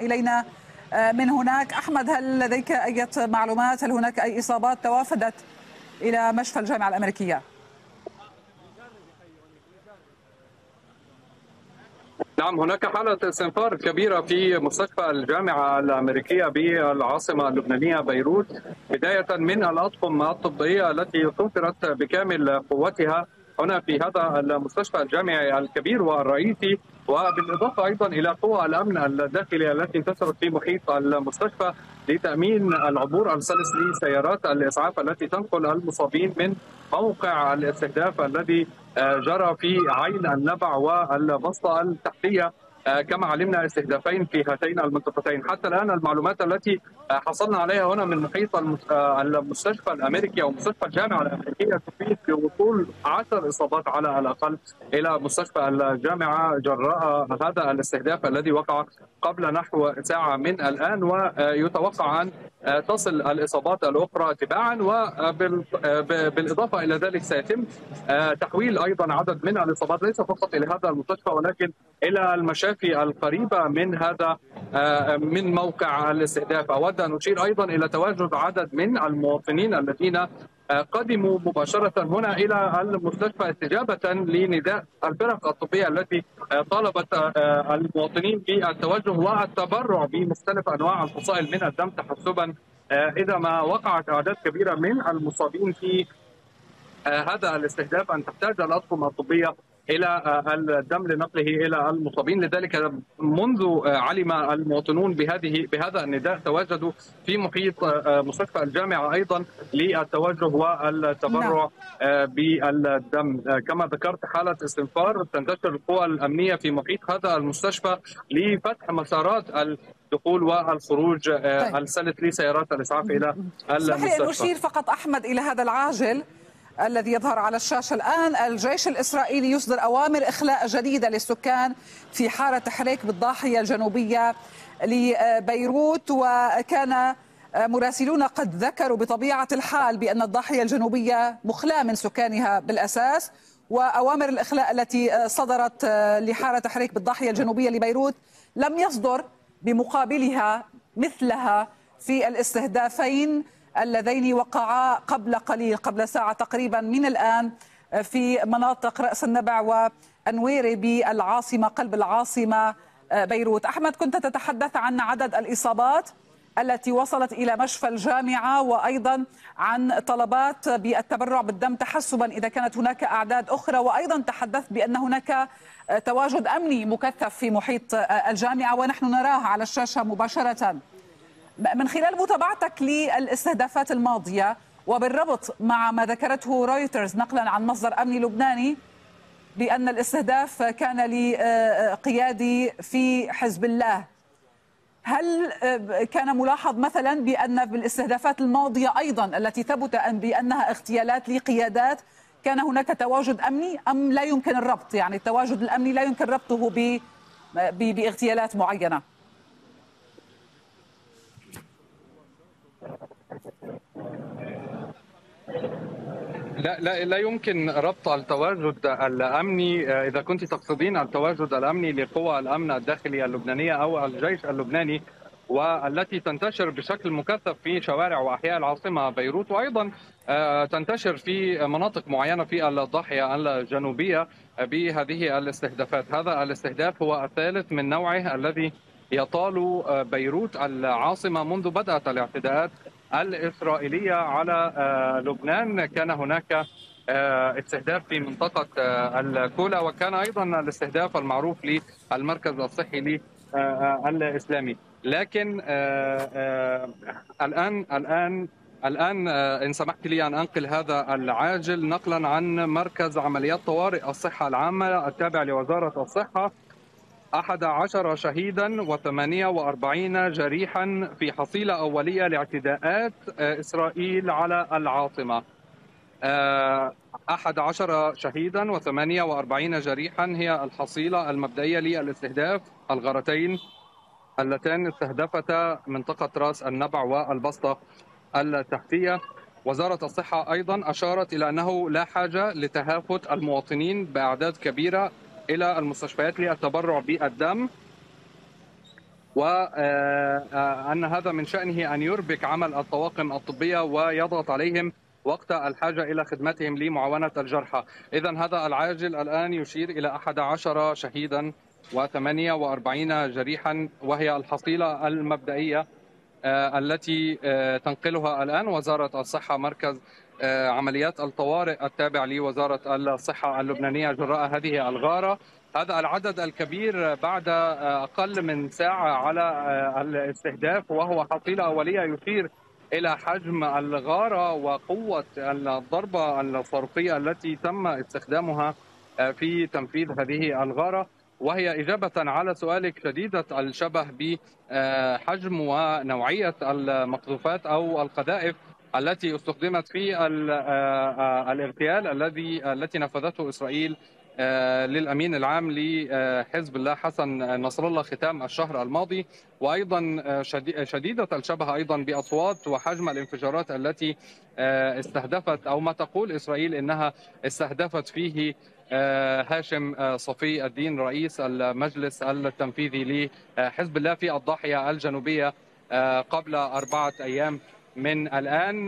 إلينا من هناك. أحمد هل لديك أي معلومات؟ هل هناك أي إصابات توافدت إلى مشفى الجامعة الأمريكية؟ نعم هناك حالة استنفار كبيرة في مستشفى الجامعة الأمريكية بالعاصمة اللبنانية بيروت. بداية من الأطقم الطبية التي استنفرت بكامل قوتها هنا في هذا المستشفى الجامعي الكبير والرئيسي وبالإضافة أيضا إلى قوى الأمن الداخلي التي انتشرت في محيط المستشفى لتأمين العبور السلس لسيارات الإسعاف التي تنقل المصابين من موقع الاستهداف الذي جرى في عين النبع والبسطة التحتية. كما علمنا استهدافين في هاتين المنطقتين. حتى الآن المعلومات التي حصلنا عليها هنا من محيط المستشفى الأمريكي أو مستشفى الجامعة الأمريكية تفيد بوصول عشر إصابات على الأقل إلى مستشفى الجامعة جراء هذا الاستهداف الذي وقع قبل نحو ساعة من الآن ويتوقع أن تصل الإصابات الأخرى تباعا وبالاضافه إلى ذلك سيتم تحويل أيضا عدد من الإصابات ليس فقط إلى هذا المستشفى ولكن إلى المشافي القريبة من هذا من موقع الاستهداف. أود أن أشير أيضا إلى تواجد عدد من المواطنين الذين قدموا مباشرة هنا إلى المستشفى استجابة لنداء الفرق الطبية التي طالبت المواطنين بالتوجه والتبرع بمختلف أنواع الفصائل من الدم تحسبا إذا ما وقعت أعداد كبيرة من المصابين في هذا الاستهداف أن تحتاج الأطقم الطبية إلى الدم لنقله إلى المصابين لذلك منذ علم المواطنون بهذه بهذا النداء تواجدوا في محيط مستشفى الجامعة أيضا للتوجه والتبرع نعم. بالدم كما ذكرت حالة استنفار تنتشر القوى الأمنية في محيط هذا المستشفى لفتح مسارات الدخول والخروج طيب. السلس لسيارات الإسعاف إلى المستشفى. اشير فقط أحمد إلى هذا العاجل الذي يظهر على الشاشة الآن الجيش الإسرائيلي يصدر أوامر إخلاء جديدة للسكان في حارة تحريك بالضاحية الجنوبية لبيروت. وكان مراسلون قد ذكروا بطبيعة الحال بأن الضاحية الجنوبية مخلاة من سكانها بالأساس. وأوامر الإخلاء التي صدرت لحارة تحريك بالضاحية الجنوبية لبيروت لم يصدر بمقابلها مثلها في الاستهدافين. اللذين وقعا قبل قليل قبل ساعة تقريبا من الآن في مناطق رأس النبع وأنويري بالعاصمة قلب العاصمة بيروت. أحمد كنت تتحدث عن عدد الإصابات التي وصلت إلى مشفى الجامعة وأيضا عن طلبات بالتبرع بالدم تحسبا إذا كانت هناك أعداد أخرى. وأيضا تحدثت بأن هناك تواجد أمني مكثف في محيط الجامعة ونحن نراه على الشاشة مباشرة. من خلال متابعتك للاستهدافات الماضية وبالربط مع ما ذكرته رويترز نقلا عن مصدر أمني لبناني بأن الاستهداف كان لقيادي في حزب الله. هل كان ملاحظ مثلا بأن بالاستهدافات الماضية أيضا التي ثبت أن بأنها اغتيالات لقيادات كان هناك تواجد أمني أم لا يمكن الربط؟ يعني التواجد الأمني لا يمكن ربطه بإغتيالات معينة. لا لا لا يمكن ربط التواجد الأمني إذا كنت تقصدين التواجد الأمني لقوى الأمن الداخلي اللبنانية أو الجيش اللبناني والتي تنتشر بشكل مكثف في شوارع وأحياء العاصمة بيروت وأيضا تنتشر في مناطق معينة في الضاحية الجنوبية بهذه الاستهدافات، هذا الاستهداف هو الثالث من نوعه الذي يطال بيروت العاصمة منذ بدات الاعتداءات الإسرائيلية على لبنان. كان هناك استهداف في منطقة الكولا وكان أيضا الاستهداف المعروف للمركز الصحي الإسلامي. لكن الآن الآن الآن إن سمحت لي أن أنقل هذا العاجل نقلا عن مركز عمليات طوارئ الصحة العامة التابع لوزارة الصحة. أحد عشر شهيدا وثمانية وأربعين جريحا في حصيلة أولية لاعتداءات إسرائيل على العاصمة. أحد عشر شهيدا وثمانية وأربعين جريحا هي الحصيلة المبدئية للاستهداف. الغارتين اللتان استهدفتا منطقة رأس النبع والبسطة التحتية. وزارة الصحة أيضا أشارت إلى أنه لا حاجة لتهافت المواطنين بأعداد كبيرة إلى المستشفيات للتبرع بالدم. وأن هذا من شأنه أن يربك عمل الطواقم الطبية ويضغط عليهم وقت الحاجة إلى خدمتهم لمعاونة الجرحى. إذا هذا العاجل الآن يشير إلى 11 شهيدا و48 جريحا وهي الحصيلة المبدئية التي تنقلها الآن وزارة الصحة مركز عمليات الطوارئ التابع لوزارة الصحة اللبنانية جراء هذه الغارة. هذا العدد الكبير بعد أقل من ساعة على الاستهداف وهو حصيلة أولية يشير إلى حجم الغارة وقوة الضربة الصاروخية التي تم استخدامها في تنفيذ هذه الغارة. وهي إجابة على سؤالك شديدة الشبه بحجم ونوعية المقذوفات أو القذائف. التي استخدمت في الاغتيال الذي التي نفذته إسرائيل للأمين العام لحزب الله حسن نصر الله ختام الشهر الماضي. وأيضا شديدة الشبه أيضا بأصوات وحجم الانفجارات التي استهدفت أو ما تقول إسرائيل إنها استهدفت فيه هاشم صفي الدين رئيس المجلس التنفيذي لحزب الله في الضاحية الجنوبية قبل أربعة أيام من الآن.